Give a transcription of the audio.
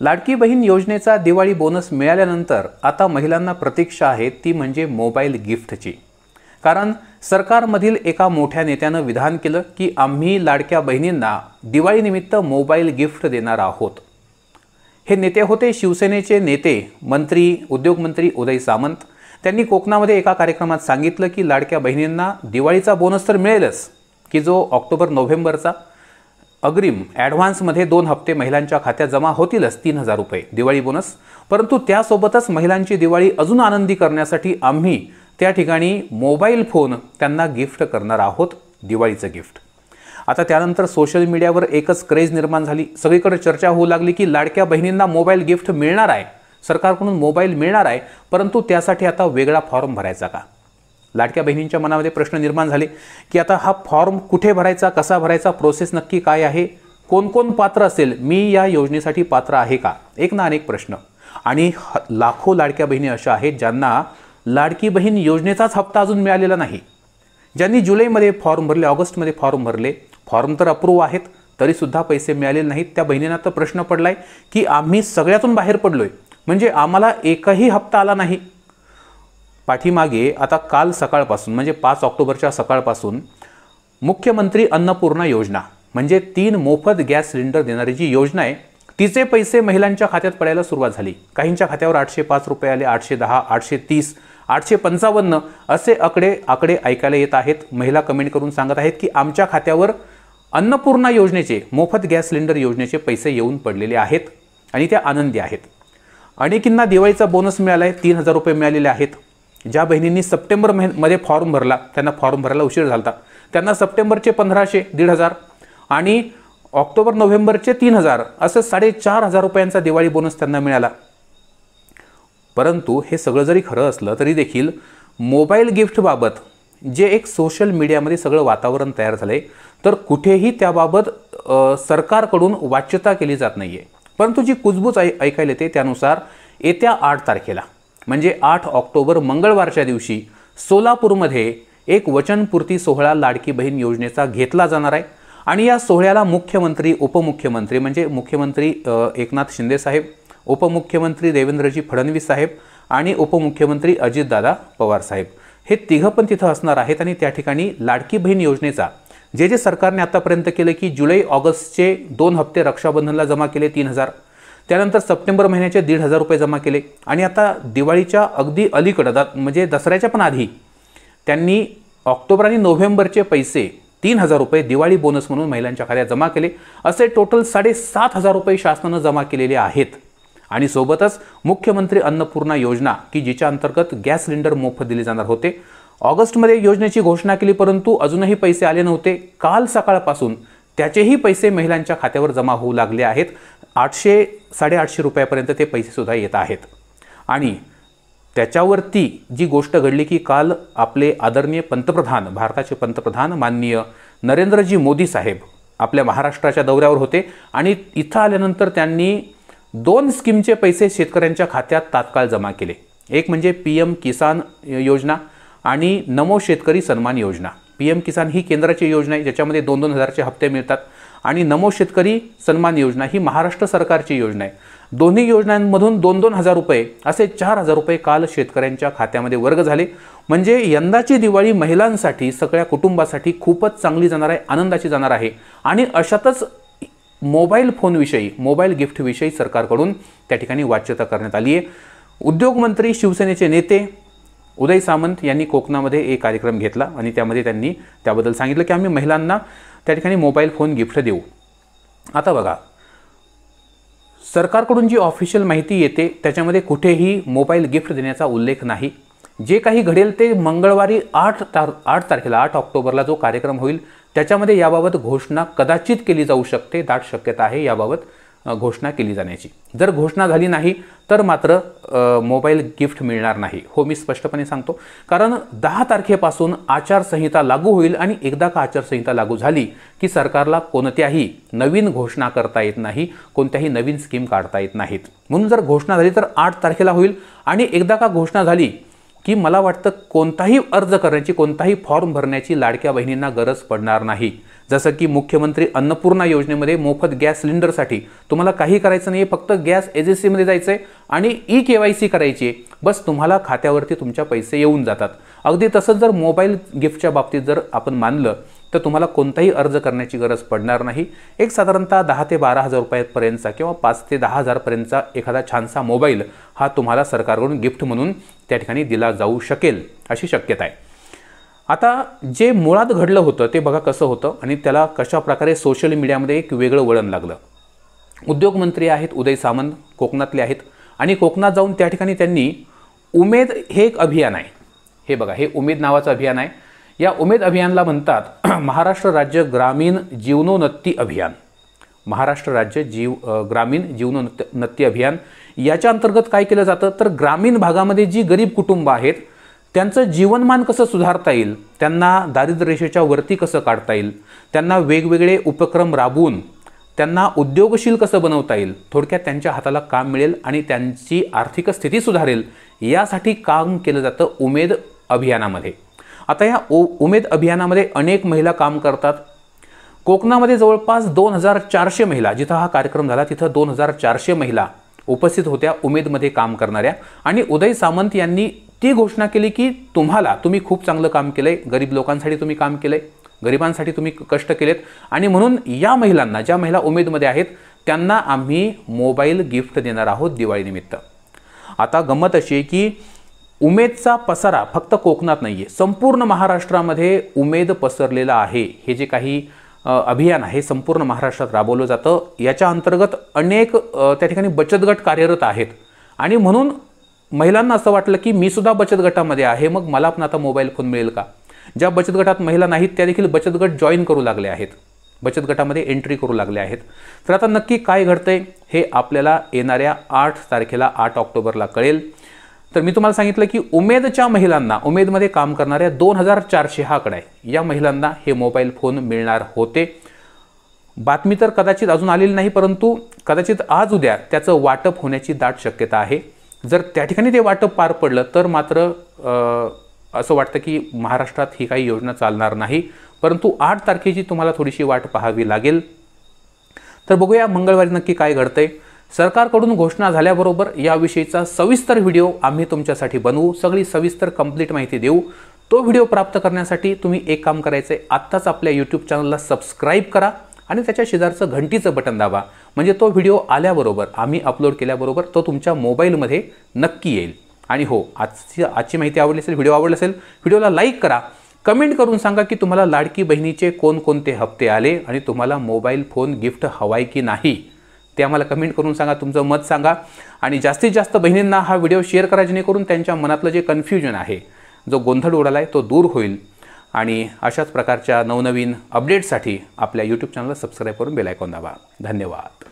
लाडकी बहीण योजनेचा दिवाळी बोनस मिळाल्यानंतर आता महिलांना प्रतीक्षा आहे ती म्हणजे मोबाईल गिफ्टची. कारण सरकारमधील एका मोठ्या नेत्यानं विधान केलं की आम्ही लाडक्या बहिणींना दिवाळीनिमित्त मोबाईल गिफ्ट देणार आहोत. हे नेते होते शिवसेनेचे नेते मंत्री उद्योगमंत्री उदय सामंत. त्यांनी कोकणामध्ये एका कार्यक्रमात सांगितलं की लाडक्या बहिणींना दिवाळीचा बोनस तर मिळेलच की जो ऑक्टोबर नोव्हेंबरचा अग्रिम ॲडव्हान्समध्ये दोन हप्ते महिलांच्या खात्यात जमा होतीलच तीन हजार रुपये. दिवाळी बोनस. परंतु त्यासोबतच महिलांची दिवाळी अजून आनंदी करण्यासाठी आम्ही त्या ठिकाणी मोबाईल फोन त्यांना गिफ्ट करणार आहोत दिवाळीचं गिफ्ट. आता त्यानंतर सोशल मीडियावर एकच क्रेज निर्माण झाली. सगळीकडे चर्चा होऊ लागली की लाडक्या बहिणींना मोबाईल गिफ्ट मिळणार आहे? सरकारकडून मोबाईल मिळणार आहे परंतु त्यासाठी आता वेगळा फॉर्म भरायचा का? लाडक्या बहिणींच्या मनामध्ये प्रश्न निर्माण झाले की आता हा फॉर्म कुठे भरायचा कसा भरायचा प्रोसेस नक्की काय आहे कोणकोण पात्र असेल मी या योजनेसाठी पात्र आहे का? एक ना अनेक प्रश्न. आणि ह- लाखो लाडक्या बहिणी अशा आहेत ज्यांना लाडकी बहीण योजनेचाच हप्ता अजून मिळालेला नाही. ज्यांनी जुलैमध्ये फॉर्म भरले ऑगस्टमध्ये फॉर्म भरले फॉर्म तर अप्रूव्ह आहेत तरीसुद्धा पैसे मिळालेले नाहीत. त्या बहिणींना तर प्रश्न पडला आहे की आम्ही सगळ्यातून बाहेर पडलो आहे म्हणजे आम्हाला एकही हप्ता आला नाही. पाठीमागे आता काल सकाळपासून म्हणजे पाच ऑक्टोबरच्या सकाळपासून मुख्यमंत्री अन्नपूर्णा योजना म्हणजे तीन मोफत गॅस सिलेंडर देणारी जी योजना आहे तिचे पैसे महिलांच्या खात्यात पडायला सुरुवात झाली. काहींच्या खात्यावर आठशे पाच रुपये आले आठशे दहा आठशे तीस आठशे पंचावन्न असे आकडे आकडे ऐकायला येत आहेत. महिला कमेंट करून सांगत आहेत की आमच्या खात्यावर अन्नपूर्णा योजनेचे मोफत गॅस सिलेंडर योजनेचे पैसे येऊन पडलेले आहेत आणि त्या आनंदी आहेत. अनेकींना दिवाळीचा बोनस मिळाला आहे तीन हजार रुपये मिळालेले आहेत. ज्या बहिणींनी सप्टेंबर महिनमध्ये फॉर्म भरला त्यांना फॉर्म भरायला उशीर झाला त्यांना सप्टेंबरचे पंधराशे दीड हजार आणि ऑक्टोबर नोव्हेंबरचे तीन हजार असं साडेचार हजार रुपयांचा दिवाळी बोनस त्यांना मिळाला. परंतु हे सगळं जरी खरं असलं तरी देखील मोबाईल गिफ्टबाबत जे एक सोशल मीडियामध्ये सगळं वातावरण तयार झालं आहे तर कुठेही त्याबाबत सरकारकडून वाच्यता केली जात नाही आहे परंतु जी कुजबूज ऐ ऐकायला येते त्यानुसार येत्या आठ तारखेला म्हणजे आठ ऑक्टोबर मंगळवारच्या दिवशी सोलापूरमध्ये एक वचनपूर्ती सोहळा लाडकी बहीण योजनेचा घेतला जाणार आहे. आणि या सोहळ्याला मुख्यमंत्री उपमुख्यमंत्री म्हणजे मुख्यमंत्री एकनाथ शिंदे साहेब उपमुख्यमंत्री देवेंद्रजी फडणवीस साहेब आणि उपमुख्यमंत्री अजितदादा पवार साहेब. हे तिघं पण तिथं असणार आहेत आणि त्या ठिकाणी लाडकी बहीण योजनेचा जे जे सरकारने आतापर्यंत केलं की जुलै ऑगस्टचे दोन हप्ते रक्षाबंधनला जमा केले तीन हजार त्यानंतर सप्टेंबर महिन्याचे दीड हजार रुपये जमा केले. आणि आता दिवाळीच्या अगदी अलीकडं दा म्हणजे दसऱ्याच्या पण आधी त्यांनी ऑक्टोबर आणि नोव्हेंबरचे पैसे तीन हजार रुपये दिवाळी बोनस म्हणून महिलांच्या खात्यात जमा केले. असे टोटल साडेसात हजार रुपये शासनानं जमा केलेले आहेत. आणि सोबतच मुख्यमंत्री अन्नपूर्णा योजना की जिच्या अंतर्गत गॅस सिलेंडर मोफत दिले जाणार होते. ऑगस्टमध्ये योजनेची घोषणा केली परंतु अजूनही पैसे आले नव्हते. काल सकाळपासून त्याचेही पैसे महिलांच्या खात्यावर जमा होऊ लागले आहेत. आठशे साडेआठशे रुपयापर्यंत ते पैसेसुद्धा येत आहेत. आणि त्याच्यावरती जी गोष्ट घडली की काल आपले आदरणीय पंतप्रधान भारताचे पंतप्रधान माननीय नरेंद्रजी मोदी साहेब आपल्या महाराष्ट्राच्या दौऱ्यावर होते आणि इथं आल्यानंतर त्यांनी दोन स्कीमचे पैसे शेतकऱ्यांच्या खात्यात तात्काळ जमा केले. एक म्हणजे पी एम किसान योजना आणि नमो शेतकरी सन्मान योजना. पी एम किसान ही केंद्राची योजना आहे ज्याच्यामध्ये दोन दोन हजारचे हप्ते मिळतात. आणि नमो शेतकरी सन्मान योजना ही महाराष्ट्र सरकारची योजना आहे. दोन्ही योजनांमधून दोन दोन हजार रुपये असे चार हजार रुपये काल शेतकऱ्यांच्या खात्यामध्ये वर्ग झाले. म्हणजे यंदाची दिवाळी महिलांसाठी सगळ्या कुटुंबासाठी खूपच चांगली जाणार आहे आनंदाची जाणार आहे. आणि अशातच मोबाईल फोनविषयी मोबाईल गिफ्टविषयी सरकारकडून त्या ठिकाणी वाच्यता करण्यात आली आहे. उद्योगमंत्री शिवसेनेचे नेते उदय सामंत यांनी कोकणामध्ये एक कार्यक्रम घेतला आणि त्यामध्ये त्यांनी त्याबद्दल सांगितलं की आम्ही महिलांना त्या ठिकाणी मोबाईल फोन गिफ्ट देऊ. आता बघा सरकारकडून जी ऑफिशियल माहिती येते त्याच्यामध्ये कुठेही मोबाईल गिफ्ट देण्याचा उल्लेख नाही. जे काही घडेल ते मंगळवारी आठ तार आठ तारखेला आठ ऑक्टोबरला जो कार्यक्रम होईल त्याच्यामध्ये याबाबत घोषणा कदाचित केली जाऊ शकते दाट शक्यता आहे याबाबत. घोषणा केली जाण्याची. जर घोषणा झाली नाही तर मात्र मोबाईल गिफ्ट मिळणार नाही हो मी स्पष्टपणे सांगतो. कारण दहा तारखेपासून आचारसंहिता लागू होईल आणि एकदा का आचारसंहिता लागू झाली की सरकारला कोणत्याही नवीन घोषणा करता येत नाही कोणत्याही नवीन स्कीम काढता येत नाहीत. म्हणून जर घोषणा झाली तर आठ तारखेला होईल आणि एकदा का घोषणा झाली की मला वाटतं कोणताही अर्ज करण्याची कोणताही फॉर्म भरण्याची लाडक्या बहिणींना गरज पडणार नाही. जसं की मुख्यमंत्री अन्नपूर्णा योजनेमध्ये मोफत गॅस सिलेंडरसाठी तुम्हाला काही करायचं नाही फक्त गॅस एजन्सीमध्ये जायचं आहे आणि ई के वाय सी करायची आहे बस तुम्हाला खात्यावरती तुमच्या पैसे येऊन जातात. अगदी तसंच जर मोबाईल गिफ्टच्या बाबतीत जर आपण मानलं तर तुम्हाला कोणताही अर्ज करण्याची गरज पडणार नाही. एक साधारणतः दहा ते बारा हजार रुपयापर्यंतचा किंवा पाच ते दहा हजारपर्यंतचा एखादा छानसा मोबाईल हा तुम्हाला सरकारकडून गिफ्ट म्हणून त्या ठिकाणी दिला जाऊ शकेल अशी शक्यता आहे. आता जे मुळात घडलं होतं ते बघा कसं होतं आणि त्याला कशा प्रकारे सोशल मीडियामध्ये एक वेगळं वळण लागलं. उद्योगमंत्री आहेत उदय सामंत कोकणातले आहेत आणि कोकणात जाऊन त्या ठिकाणी त्यांनी उमेद हे एक अभियान आहे. हे बघा हे उमेद नावाचं अभियान आहे. या उमेद अभियानला म्हणतात महाराष्ट्र राज्य ग्रामीण जीवनोन्नती अभियान. महाराष्ट्र राज्य जीव ग्रामीण जीवनोन्नती अभियान. याच्या अंतर्गत काय केलं जातं? तर ग्रामीण भागामध्ये जी गरीब कुटुंब आहेत त्यांचं जीवनमान कसं सुधारता येईल? त्यांना दारिद्र्यरेषेच्या वरती कसं काढता येईल? त्यांना वेगवेगळे उपक्रम राबवून त्यांना उद्योगशील कसं बनवता येईल? थोडक्यात त्यांच्या हाताला काम मिळेल आणि त्यांची आर्थिक स्थिती सुधारेल. यासाठी काम केलं जातं उमेद अभियानामध्ये. आता या उमेद अभियानामध्ये अनेक महिला काम करतात. कोकणामध्ये जवळपास दोन हजार चारशे महिला जिथं हा कार्यक्रम झाला तिथं दोन हजार चारशे महिला उपस्थित होत्या उमेदमध्ये काम करणाऱ्या. आणि उदय सामंत यांनी ती घोषणा केली की तुम्हाला तुम्ही खूप चांगलं काम केलं आहे गरीब लोकांसाठी तुम्ही काम केलं आहे गरिबांसाठी तुम्ही कष्ट केलेत. आणि म्हणून या महिलांना ज्या महिला उमेदमध्ये आहेत त्यांना आम्ही मोबाईल गिफ्ट देणार आहोत दिवाळीनिमित्त. आता गंमत अशी आहे की उमेदचा पसारा फक्त कोकणात नाही आहे संपूर्ण महाराष्ट्रामध्ये उमेद पसरलेला आहे. हे जे काही अभियान आहे संपूर्ण महाराष्ट्रात राबवलं जातं. याच्या अंतर्गत अनेक त्या ठिकाणी बचत गट कार्यरत आहेत. आणि म्हणून महिलांना असं वाटलं की मी सुद्धा बचत गटामध्ये आहे मग मला पण आता मोबाईल फोन मिळेल का? ज्या बचत गटात महिला नाहीत त्या देखील बचत गट जॉईन करू लागले आहेत. बचत गटामध्ये एंट्री करू लागले आहेत. तर आता नक्की काय घडतंय हे आपल्याला येणाऱ्या आठ तारखेला आठ ऑक्टोबरला कळेल. तर मी तुम्हाला सांगितलं की उमेदच्या महिलांना उमेदमध्ये काम करणाऱ्या दोन हजार चारशे हा आकडा आहे. या महिलांना हे मोबाईल फोन मिळणार होते. बातमी तर कदाचित अजून आलेली नाही परंतु कदाचित आज उद्या त्याचं वाटप होण्याची दाट शक्यता आहे. जर त्या ठिकाणी ते वाटप पार पडलं तर मात्र असं वाटतं की महाराष्ट्रात ही काही योजना चालणार नाही. परंतु आठ तारखेची तुम्हाला थोडीशी वाट पाहावी लागेल. तर बघूया मंगळवारी नक्की काय घडतंय. सरकारकडून घोषणा झाल्याबरोबर याविषयीचा सविस्तर व्हिडिओ आम्ही तुमच्यासाठी बनवू. सगळी सविस्तर कंप्लीट माहिती देऊ. तो व्हिडिओ प्राप्त करण्यासाठी तुम्ही एक काम करायचं आहे आत्ताच आपल्या यूट्यूब चॅनलला सबस्क्राईब करा आणि त्याच्या शेजारचं घंटीचं बटन दाबा. म्हणजे तो व्हिडिओ आल्याबरोबर आम्ही अपलोड केल्याबरोबर तो तुमच्या मोबाईलमध्ये नक्की येईल. आणि हो आजची आजची माहिती आवडली असेल व्हिडिओ आवडला असेल व्हिडिओला लाईक करा. कमेंट करून सांगा की तुम्हाला लाडकी बहिणीचे कोणकोणते हप्ते आले आणि तुम्हाला मोबाईल फोन गिफ्ट हवाय की नाही? ते आम्हाला कमेंट करून सांगा तुमचं मत सांगा. आणि जास्तीत जास्त बहिणींना हा व्हिडिओ शेअर करा जेणेकरून त्यांच्या मनातलं जे कन्फ्युजन आहे जो गोंधळ उडाला आहे तो दूर होईल. आणि अशाच प्रकारच्या नवनवीन अपडेट्ससाठी आपल्या यूट्यूब चॅनलला सबस्क्राईब करून बेलायकॉन दाबा. धन्यवाद.